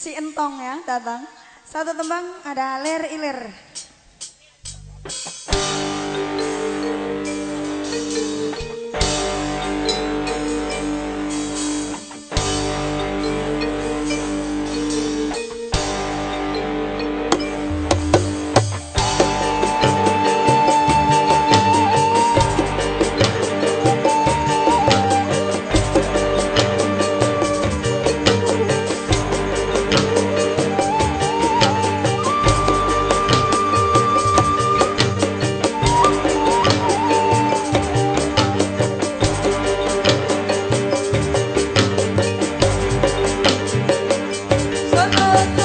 si Entong ya datang. Satu tembang ada ler ilir. oh,